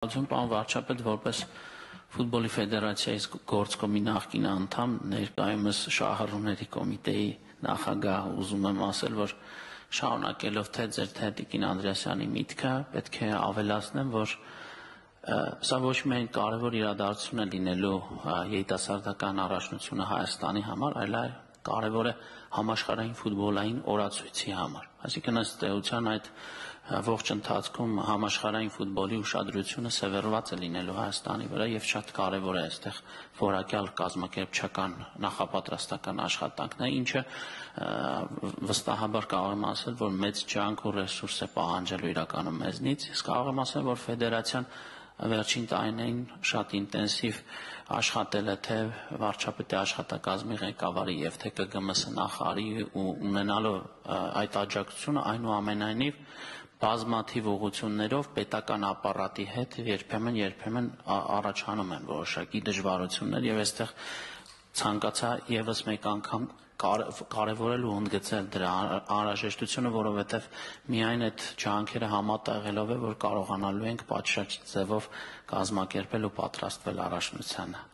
Ալցուն պարոն վարչապետ որպես ֆուտբոլի ֆեդերացիայի գործկոմի նախկին անդամ ներկայումս շահառուների կոմիտեի նախագահ ուզում եմ ասել, որ շարունակելով թե ձեր թե Տիկին Անդրեասյանի միտքը պետք է ավելացնեմ, որ սա ոչ միայն կարևոր իրադարձություն է լինելու երիտասարդական առաջնությունը Հայաստանի համար, այլ կարևոր է համաշխարհային ֆուտբոլային օրացույցի համար։ Այսինքն ըստ էության այդ ողջ ընթացքում համաշխարհային ֆուտբոլի ուշադրությունը սևեռված է լինելու Հայաստանի վրա եւ շատ կարեւոր է այստեղ որակյալ կազմակերպչական նախապատրաստական աշխատանքն է, ինչը վստահաբար կարող եմ ասել, որ մեծ ջանք ու ռեսուրս է պահանջելու իրականում մեզնից։ Իսկ կարող եմ ասել, որ ֆեդերացիան վերջին տարիներին շատ ինտենսիվ աշխատել է թե վարչապետի աշխատակազմի ղեկավարի եւ թե ԿԳՄՍ նախարարի ու ունենալով այդ աջակցությունը այնուամենայնիվ բազմաթիվ ուղություններով պետական ապարատի հետ երբեմն երբեմն առաջանում են որոշակի դժվարություններ եւ այստեղ ցանկացա եւս մեկ անգամ կարևորել ու ընդգծել դրա անհրաժեշտությունը, որովհետեւ միայն այդ ջանքերը համատեղելով է, որ կարողանալու ենք պատշաճ ձևով կազմակերպել ու պատրաստվել առաջնությանը։